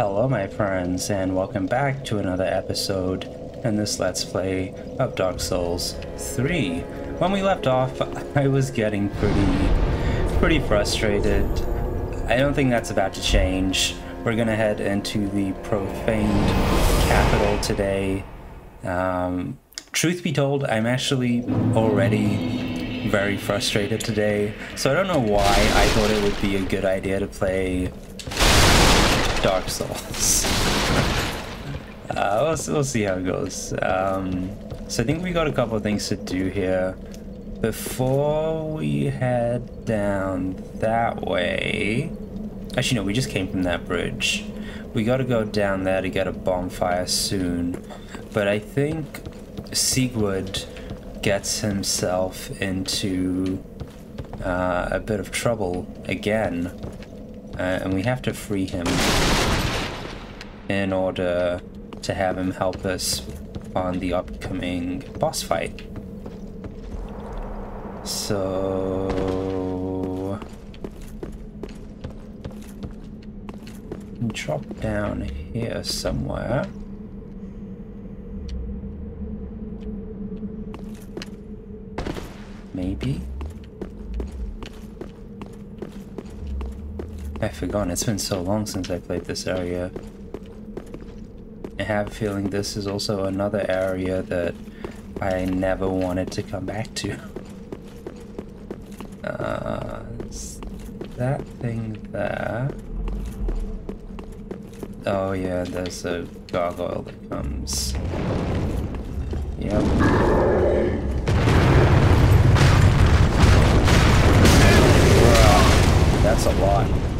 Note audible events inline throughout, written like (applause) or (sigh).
Hello my friends and welcome back to another episode in this Let's Play of Dark Souls 3. When we left off, (laughs) I was getting pretty, pretty frustrated. I don't think that's about to change. We're gonna head into the profaned capital today. Um, truth be told, I'm actually already very frustrated today, so I don't know why I thought it would be a good idea to play Dark Souls. (laughs) uh, we'll, we'll, see how it goes. Um, so I think we got a couple things to do here. Before we head down that way... Actually, no, we just came from that bridge. We gotta go down there to get a bonfire soon. But I think Siegward gets himself into uh, a bit of trouble again. Uh, and we have to free him in order to have him help us on the upcoming boss fight. So... Drop down here somewhere. Maybe? I've forgotten, it's been so long since I played this area. I have a feeling this is also another area that I never wanted to come back to. (laughs) Uh, that thing there. Oh yeah, there's a gargoyle that comes. Yep. That's a lot.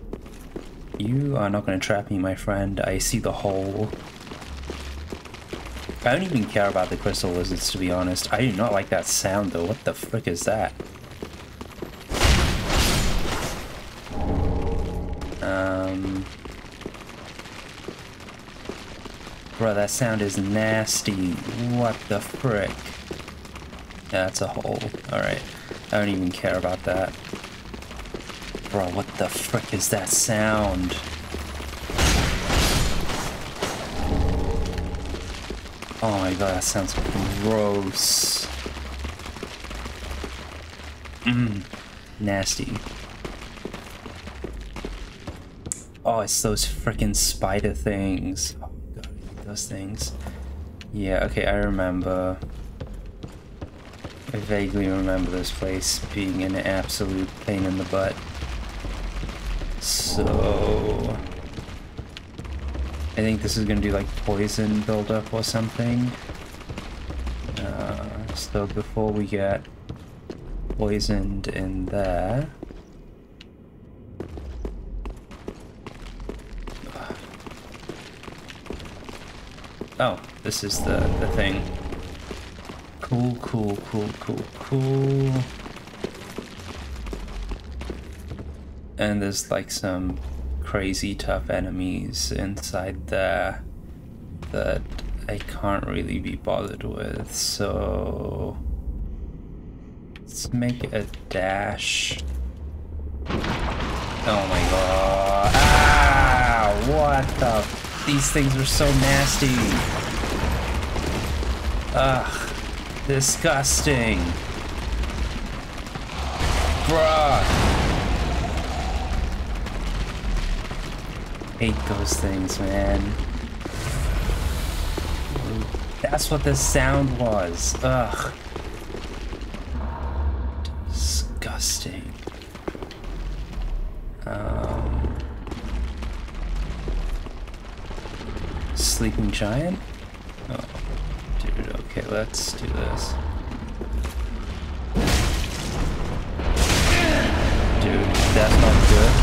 You are not going to trap me, my friend. I see the hole. I don't even care about the crystal lizards, to be honest. I do not like that sound, though. What the frick is that? Um... Bro, that sound is nasty. What the frick? Yeah, that's a hole. Alright. I don't even care about that. Bro, what the frick is that sound? Oh my god, that sounds gross. Mmm. Nasty. Oh, it's those freaking spider things Oh god, those things. Yeah, okay, I remember. I vaguely remember this place being an absolute pain in the butt. So... I think this is gonna do like poison buildup or something. Uh, so before we get poisoned in there... Oh, this is the, the thing. Cool, cool, cool, cool, cool. And there's like some crazy tough enemies inside there that I can't really be bothered with, so... Let's make a dash. Oh my god. Ah! What the these things are so nasty. Ugh. Disgusting. Bruh. Hate those things, man. That's what the sound was. Ugh. disgusting. Um, sleeping giant? Oh, dude, okay, let's do this. Dude, that's not good.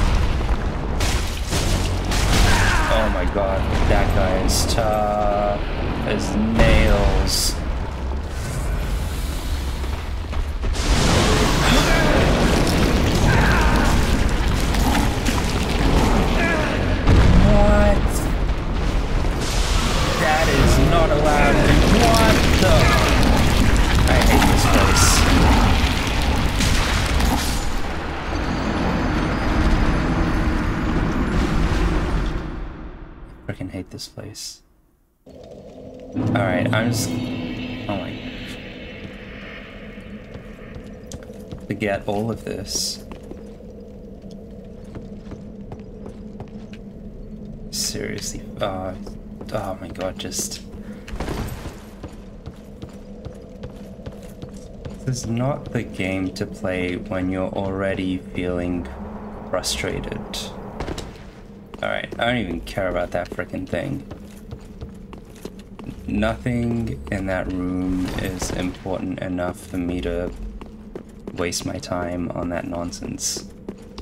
My god, that guy is tough as nails. I freaking hate this place. Alright, I'm just. Oh my. Forget all of this. Seriously. Uh, oh my god, just. This is not the game to play when you're already feeling frustrated. I don't even care about that freaking thing. Nothing in that room is important enough for me to waste my time on that nonsense.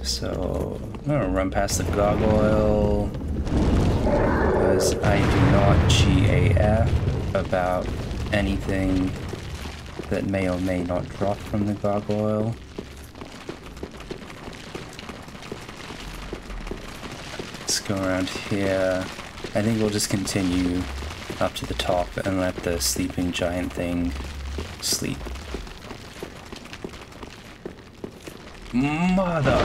So, I'm gonna run past the gargoyle. Because I do not GAF about anything that may or may not drop from the gargoyle. Go around here. I think we'll just continue up to the top and let the sleeping giant thing sleep. Mother!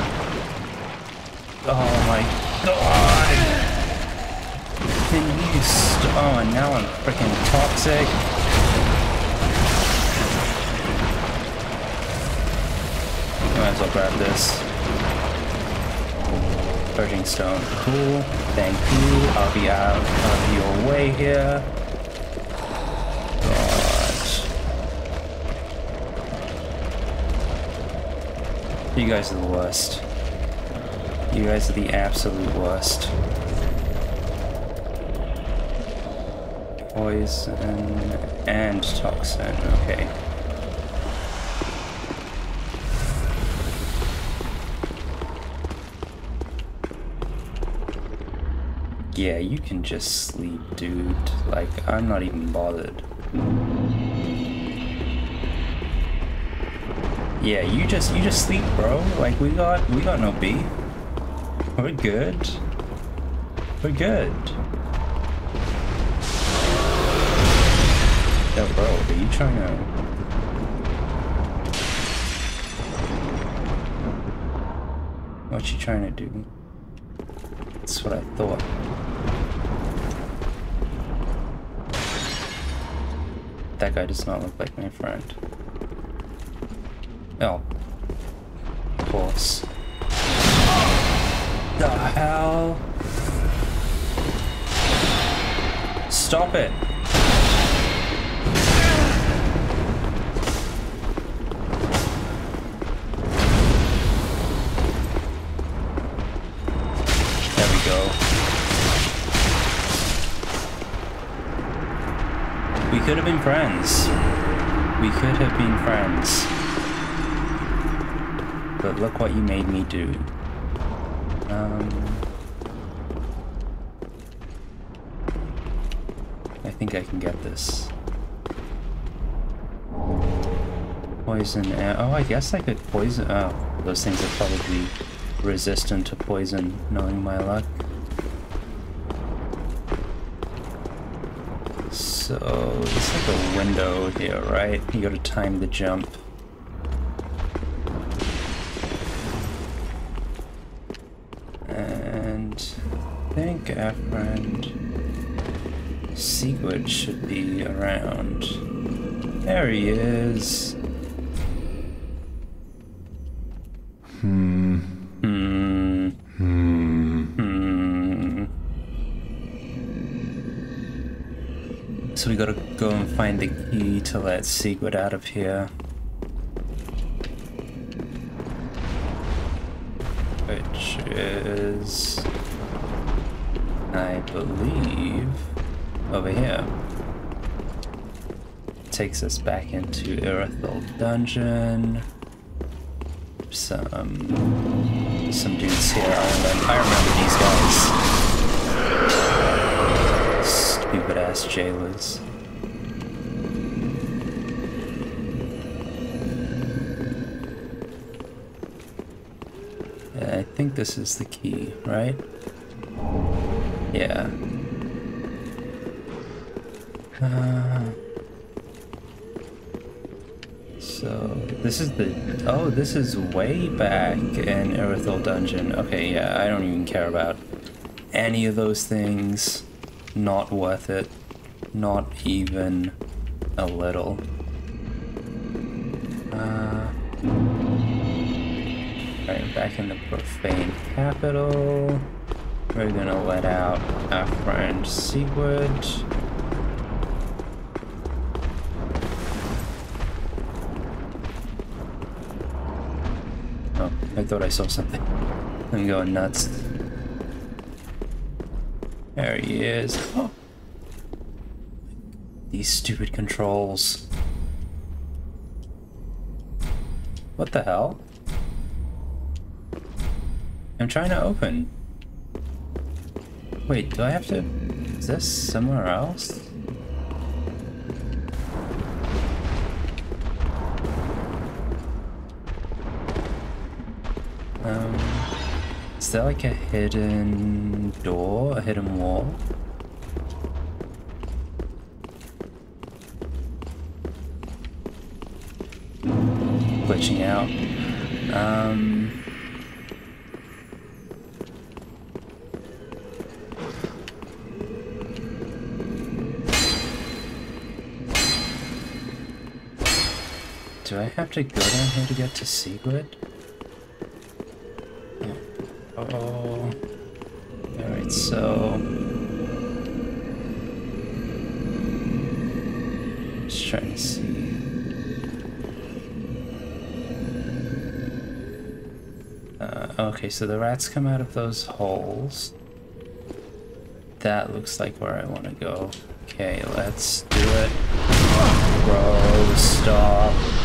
Oh my god! Can you st- Oh, and now I'm freaking toxic. Might as well grab this. Purging stone. Cool. Thank you. I'll be out of your way here. God. You guys are the worst. You guys are the absolute worst. Poison and toxin. Okay. Yeah, you can just sleep, dude. Like, I'm not even bothered. Yeah, you just you just sleep, bro. Like we got we got no beef. We're good. We're good. Yo, bro, are you trying to? What you trying to do? That's what I thought. That guy does not look like my friend. Oh. Of course. The hell? Stop it! Could have been friends. We could have been friends. But look what you made me do. Um, I think I can get this. Poison. Uh, oh, I guess I could poison. Oh, those things are probably resistant to poison, knowing my luck. So, it's like a window here, right? You gotta time the jump. And I think our friend Siegward should be around. There he is. Hmm. Hmm. Hmm. So we gotta go and find the key to let Siegward out of here. which is, I believe, over here. Takes us back into Irithyll Dungeon. Some some dudes here. I remember these guys. Stupid ass jailers. I think this is the key, right? Yeah. Uh, so this is the oh this is way back in Irithyll Dungeon. Okay, yeah, I don't even care about any of those things. Not worth it. Not even a little. Back in the profane capital. We're gonna let out our friend Siegward. Oh, I thought I saw something. (laughs) I'm going nuts. There he is. Oh. These stupid controls. What the hell? Trying to open. Wait, do I have to... Is this somewhere else? Um... Is there like a hidden door? A hidden wall? Glitching out. Um... Do I have to go down here to get to Siegward? Oh. oh. Alright, so... Just trying to see. Uh, okay, so the rats come out of those holes. That looks like where I want to go. Okay, let's do it. Bro. Stop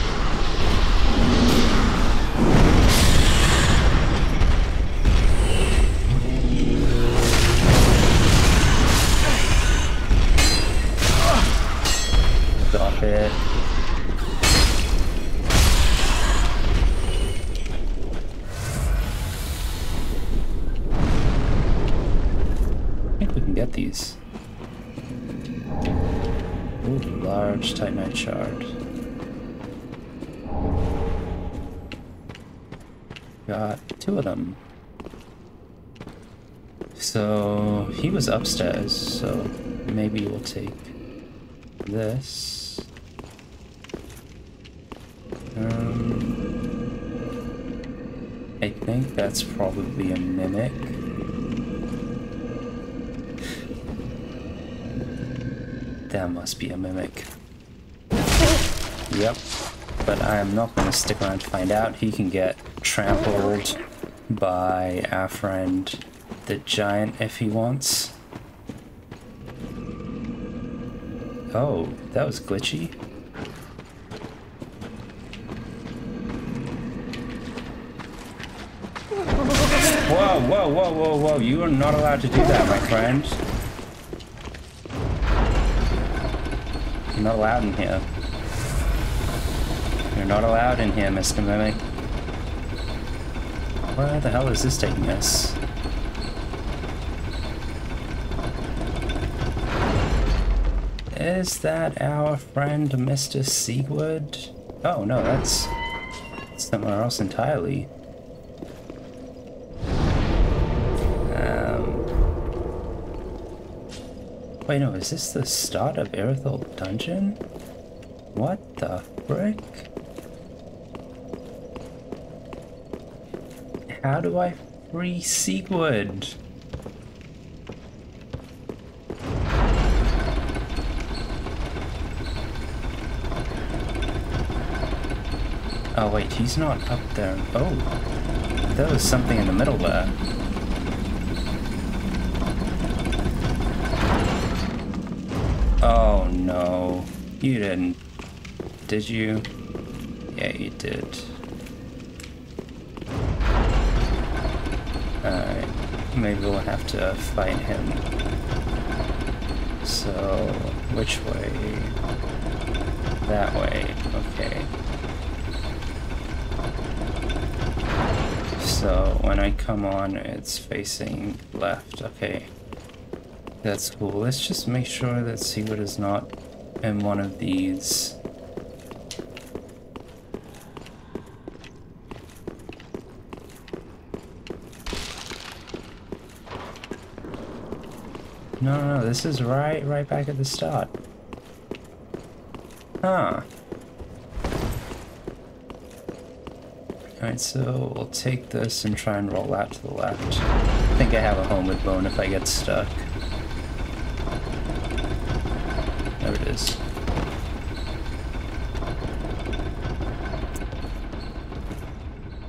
Got two of them. So he was upstairs, so maybe we'll take this. Um, I think that's probably a mimic. That must be a mimic. Yep. But I am not going to stick around to find out. He can get trampled by our friend the giant if he wants. Oh, that was glitchy. Whoa, whoa, whoa, whoa, whoa. You are not allowed to do that, my friend. You're not allowed in here. You're not allowed in here, Mr. Mimic. Where the hell is this taking us? Is that our friend Mr. Siegward? Oh no, that's somewhere else entirely. Um, wait, no, is this the start of Irithyll Dungeon? What the frick? How do I free Siegward? Oh wait, he's not up there. Oh. There was something in the middle there. Oh no. You didn't. Did you? Yeah, you did. Alright. Maybe we'll have to fight him. So, which way? That way. Okay. So, when I come on, it's facing left. Okay. That's cool. Let's just make sure that Siegward is not in one of these. No, no, no, this is right, right back at the start. Huh. Alright, so we'll take this and try and roll out to the left. I think I have a homeward bone if I get stuck. There it is.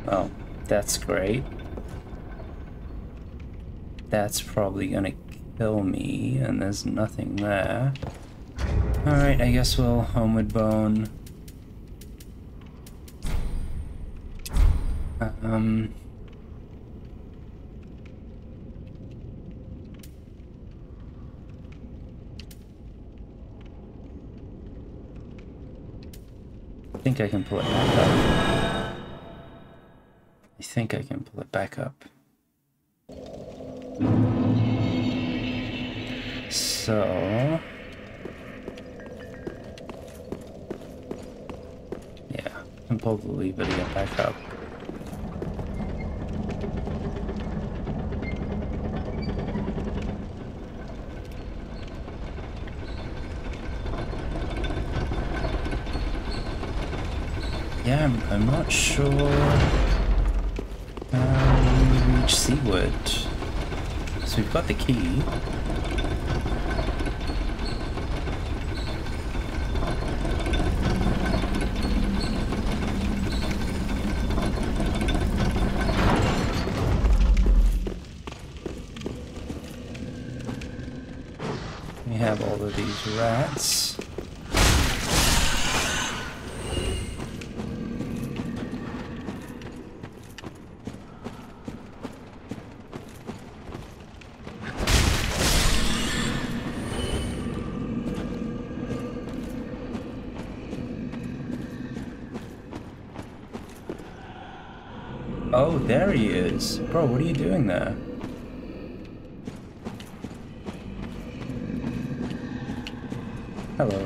Oh, that's great. That's probably gonna kill me, and there's nothing there. Alright, I guess we'll homeward bone. Um... I think I can pull it back up. I think I can pull it back up. So... Yeah, and pull the lever to get back up. Yeah, I'm, I'm not sure um, how we reach Siegward. So we've got the key. We have all of these rats. Oh, there he is. Bro, what are you doing there?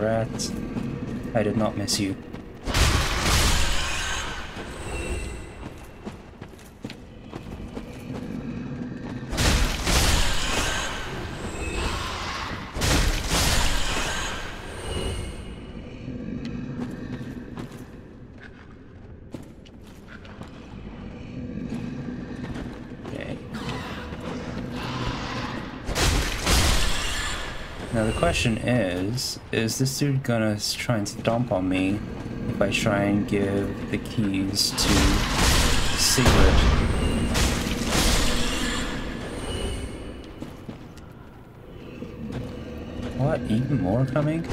Rats. I did not miss you. Okay. Now the question is, is this dude gonna try and stomp on me if I try and give the keys to Siegward? What? Even more coming?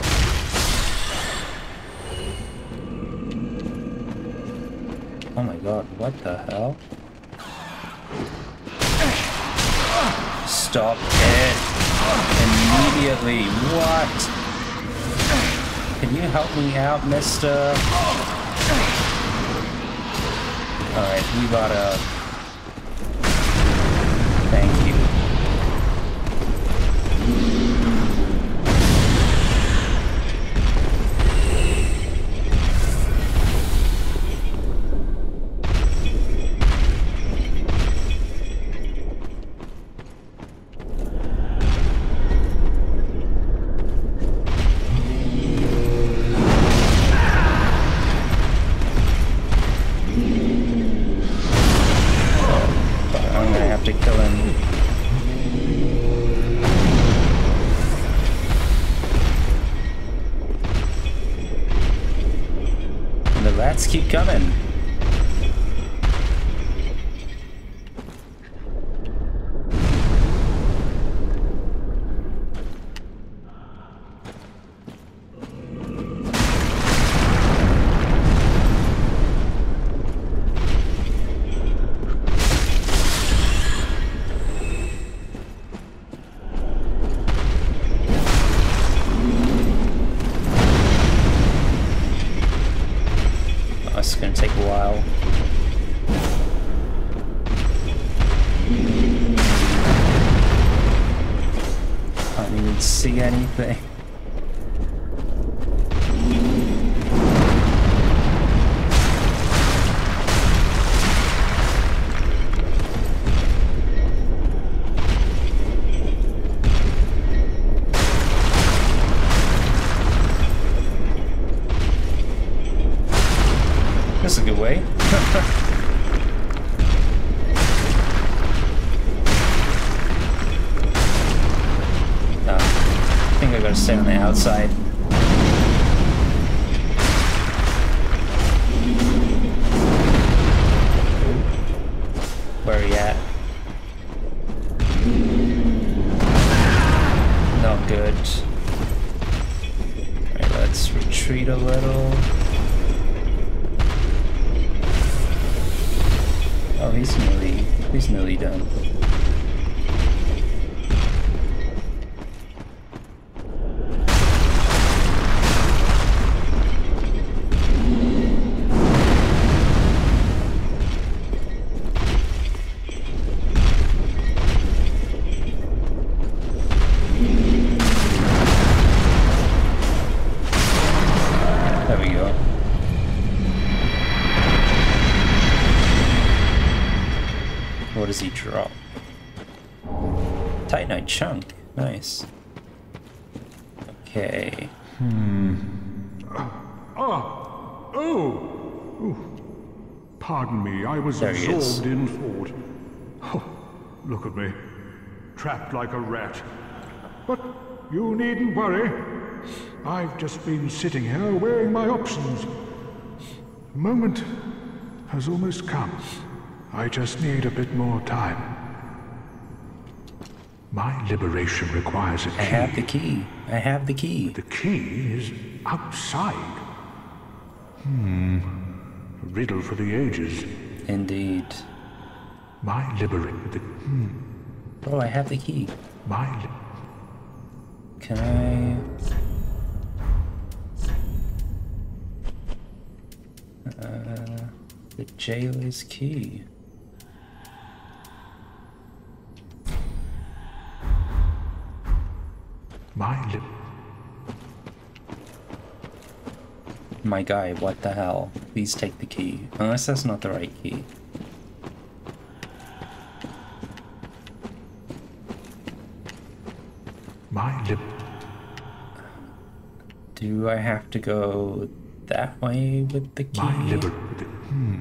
Oh my god, what the hell? Stop it! Immediately! What? Can you help me out, mister? Alright, we gotta... Thank you. Rats keep coming. I gotta stay on the outside. Pardon me, I was There absorbed in thought. Oh, look at me. Trapped like a rat. But you needn't worry. I've just been sitting here weighing my options. The moment has almost come. I just need a bit more time. My liberation requires a key. I have the key. I have the key. The key is outside. Hmm. Riddle for the ages. Indeed. My liberate. The, hmm. Oh, I have the key. My. Li- Can I... Uh, the jailer's key. my. My guy, what the hell? Please take the key. Unless that's not the right key. My lib. Do I have to go that way with the key? My liber. The, hmm.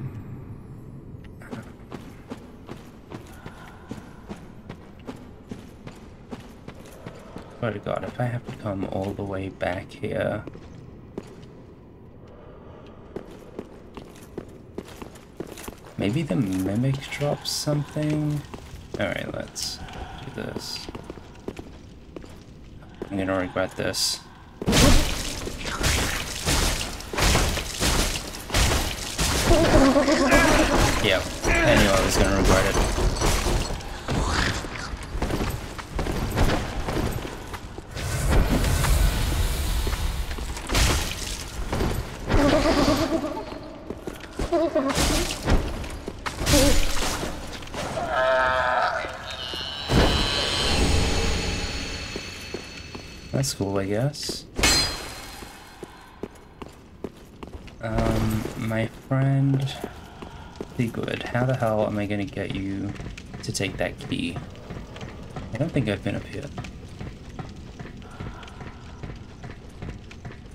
To God, if I have to come all the way back here. Maybe the mimic drops something? Alright, let's do this. I'm gonna regret this. (laughs) Yep, I knew I was gonna regret it. Cool, I guess. Um, my friend Siegward, how the hell am I gonna get you to take that key? I don't think I've been up here.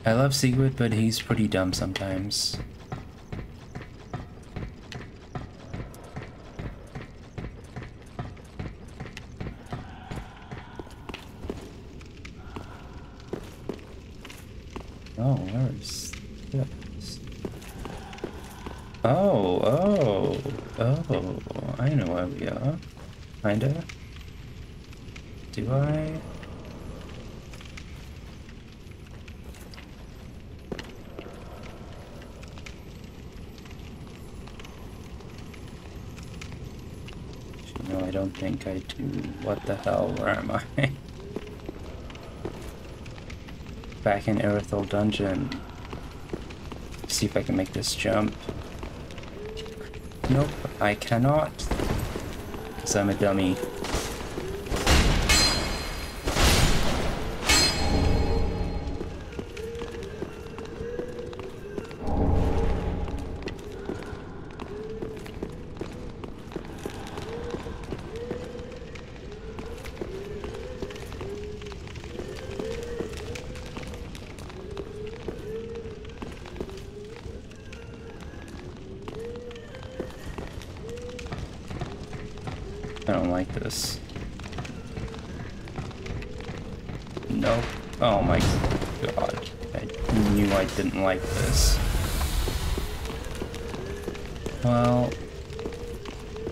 I love Siegward, but he's pretty dumb sometimes. Oh, where is this? Oh, oh, oh, I know where we are. Kinda. Do I? No, I don't think I do. What the hell? Where am I? (laughs) Back in Irithyll Dungeon. See if I can make this jump. Nope, I cannot. Because I'm a dummy. Like this. Nope. Oh my god. I knew I didn't like this. Well,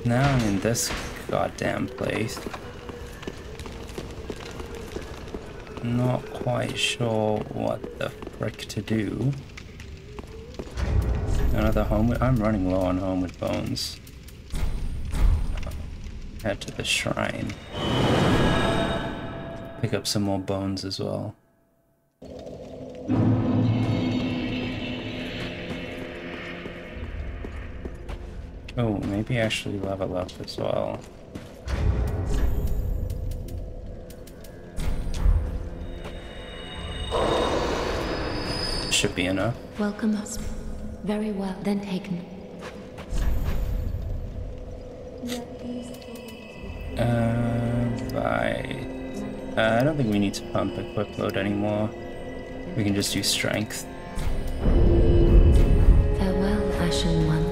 now I'm in this goddamn place. Not quite sure what the frick to do. Another home. I'm running low on homeward bones. Head to the shrine. Pick up some more bones as well. Oh, maybe actually level up as well. Should be enough. Welcome us. Very well, then taken. Uh, right. Uh, I don't think we need to pump equip load anymore. We can just do strength. Farewell, Ashen One.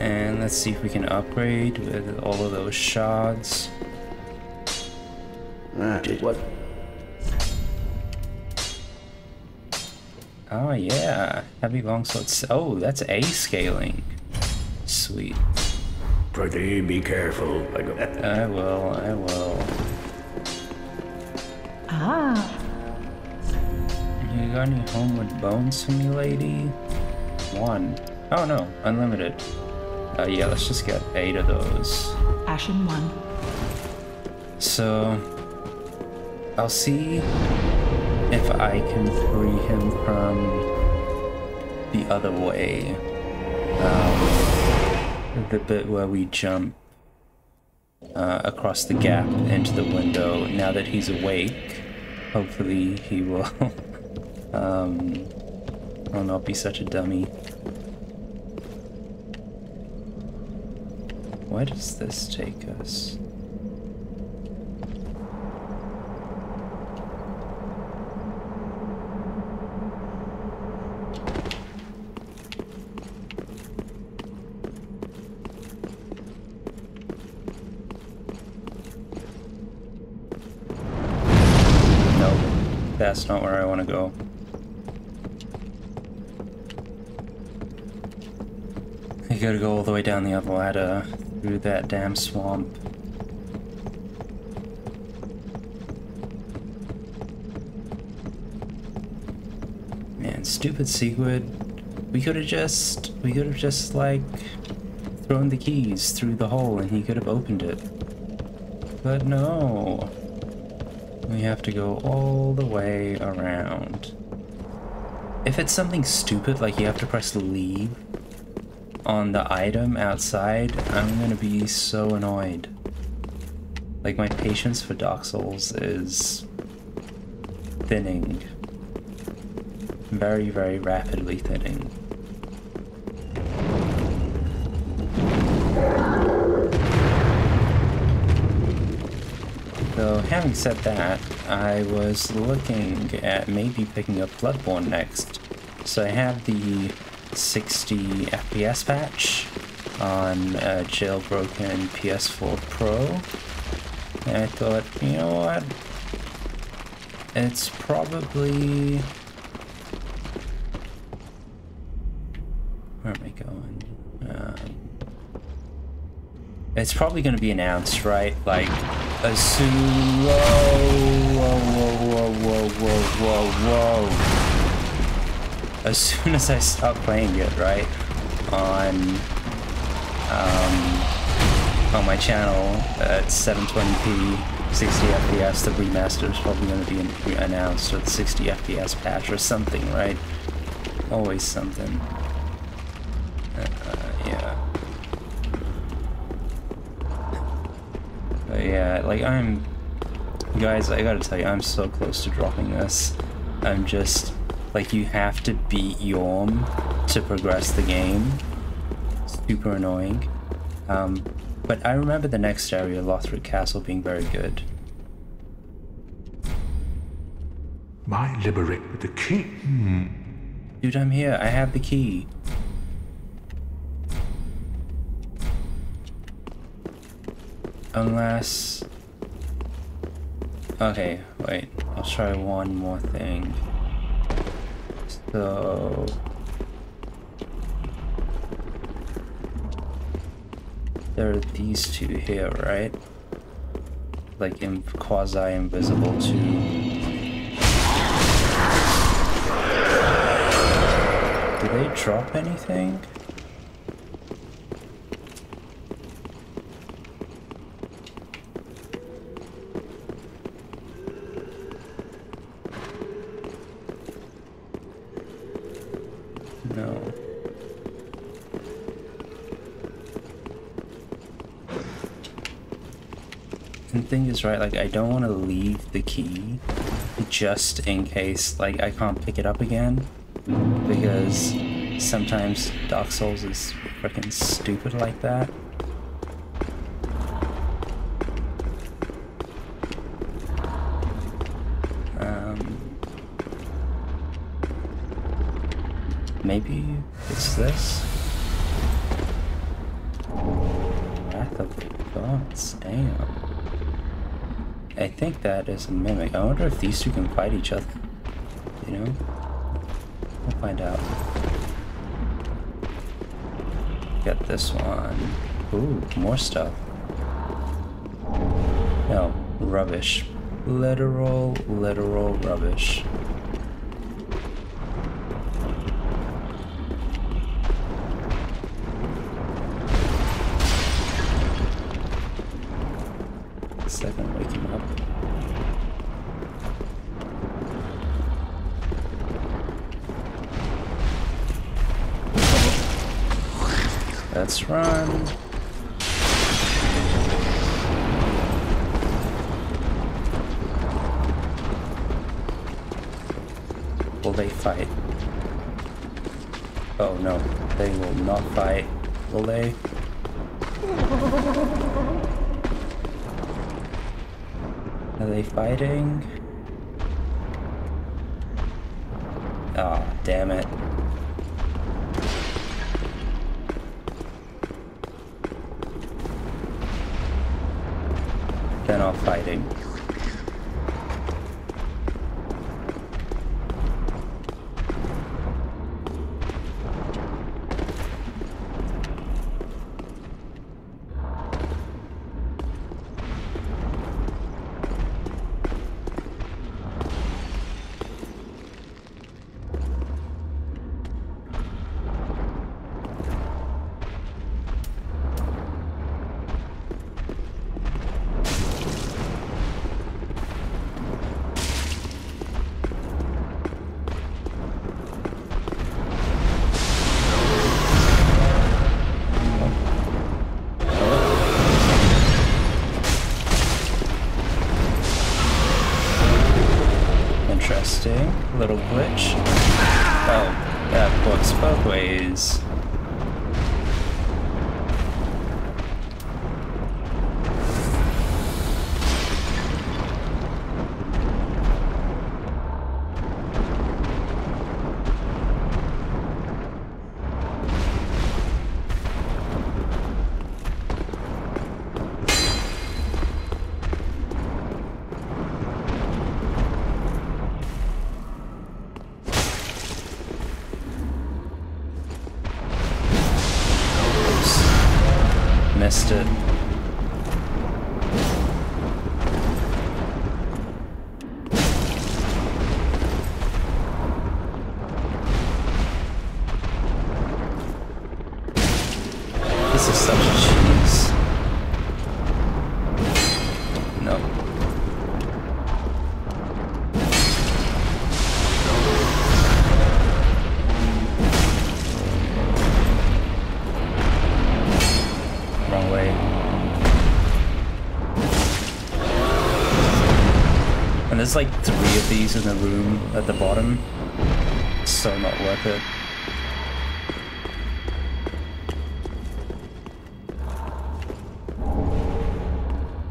And let's see if we can upgrade with all of those shards. Ah, did what? Oh yeah, heavy longswords. Oh, that's A scaling. Sweet. Pretty be careful. I go. I will, I will. Ah, You got any homeward bones for me, lady? One. Oh no, unlimited. Uh, yeah, let's just get eight of those. Ashen One. So, I'll see if I can free him from the other way. Um, the bit where we jump uh, across the gap into the window. Now that he's awake, hopefully he will, (laughs) um, will not be such a dummy. Where does this take us? Nope, that's not where I want to go. I gotta go all the way down the other ladder through that damn swamp. Man, stupid Siegward. We could have just, we could have just like thrown the keys through the hole and he could have opened it. But no. We have to go all the way around. If it's something stupid like you have to press leave on the item outside, I'm gonna be so annoyed. Like my patience for Dark Souls is thinning. Very, very rapidly thinning. Having said that, I was looking at maybe picking up Bloodborne next. So I have the 60 FPS patch on a jailbroken PS4 Pro. And I thought, you know what? It's probably... Where am I going? Um, it's probably going to be announced, right? Like, as soon... Whoa, whoa, whoa, whoa, whoa, whoa, whoa. As soon as I stop playing it, right? On... Um, on my channel at 720p, 60 FPS, the remaster is probably going to be announced, or the 60 FPS patch, or something, right? Always something. Uh, yeah. But yeah, like I'm... Guys, I gotta tell you, I'm so close to dropping this. I'm just... Like, you have to beat Yhorm to progress the game. Super annoying. Um, but I remember the next area, Lothric Castle, being very good. My liberate with the key. Dude, I'm here. I have the key. Unless... Okay, wait. I'll try one more thing. So... There are these two here, right? Like in quasi-invisible too. Do they drop anything? No. And the thing is, right, like, I don't want to leave the key just in case, like, I can't pick it up again. Because sometimes Dark Souls is freaking stupid like that. Think that is a mimic. I wonder if these two can fight each other. You know? We'll find out. Get this one. Ooh, more stuff. No, rubbish. Literal, literal rubbish. Second wake Let's run. Will they fight? Oh no, they will not fight. Will they? Are they fighting? Ah, oh, damn it. In the room at the bottom. So not worth it.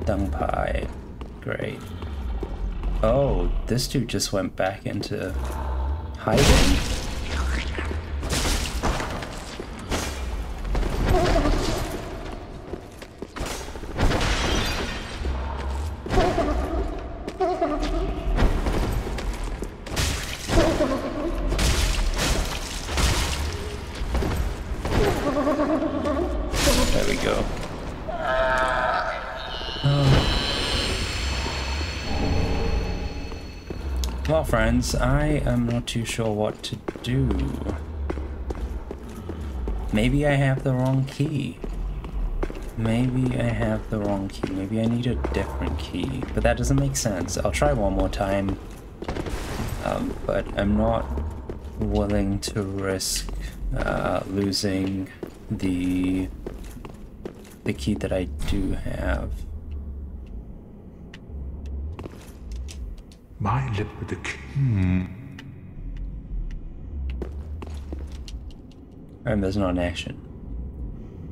Dung pie. Great. Oh, this dude just went back into hiding. We go. (sighs) Well, friends, I am not too sure what to do. Maybe I have the wrong key. Maybe I have the wrong key. Maybe I need a different key. But that doesn't make sense. I'll try one more time. Um, but I'm not willing to risk uh, losing the the key that I do have. My lip with the key. And there's not an action.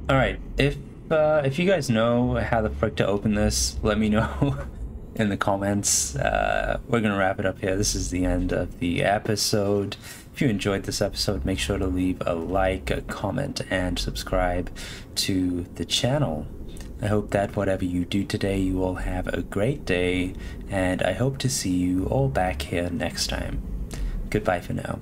Alright, if uh, if you guys know how the frick to open this, let me know (laughs) in the comments. Uh, we're gonna wrap it up here. This is the end of the episode. If you enjoyed this episode, make sure to leave a like, a comment, and subscribe to the channel. I hope that whatever you do today, you all have a great day, and I hope to see you all back here next time. Goodbye for now.